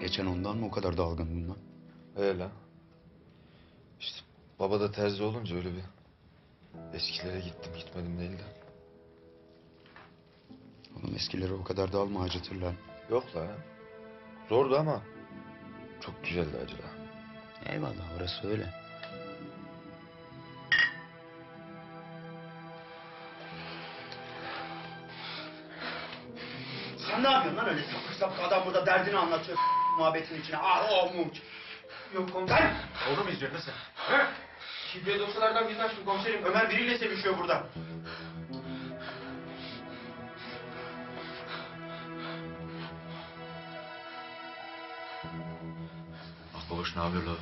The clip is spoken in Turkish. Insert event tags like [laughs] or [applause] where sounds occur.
Geçen ondan mı o kadar dalgın bundan? Öyle. İşte baba da terzi olunca öyle bir eskilere gittim gitmedim değil de. Oğlum eskileri o kadar da alma acıtırlar. Yok la. Zordu ama çok güzeldi acılar. Eyvallah orası öyle. Sen ne yapıyorsun lan öyle sapık sapık adam burada derdini anlatıyor [laughs] muhabbetin içine. Ah o muç. Yok komiserim. Oğlum mu izliyorsun sen? He? Şifre dosyalardan birini açtım komiserim. Ömer biriyle sevişiyor burada. Akbabaş ne yapıyor la?